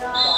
감사합니다.